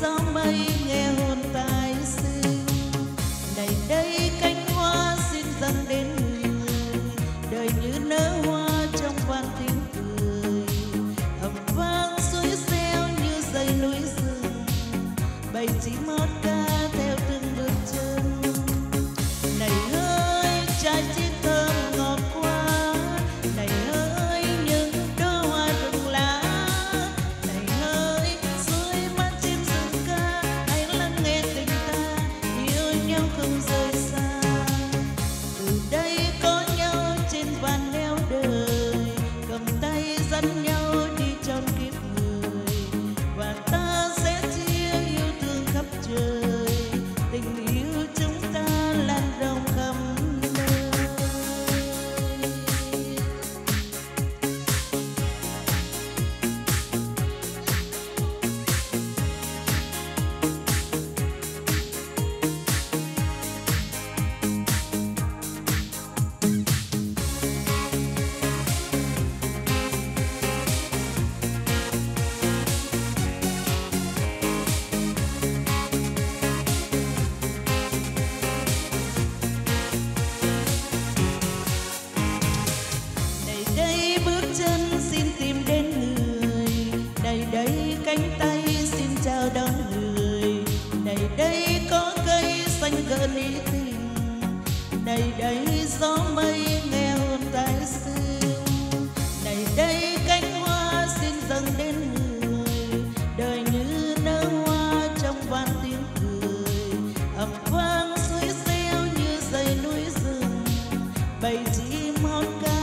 gió mây nghe hồn tai sương này đây cánh hoa xin dâng đến người, đời như nở hoa comes lý tình. Này đây gió mây nghe hồn tái sinh này đây cánh hoa xin dâng đến người. Đời như nở hoa trong vạn tiếng cười. Ầm vang suối reo như dây núi rừng. Bầy chim hót ca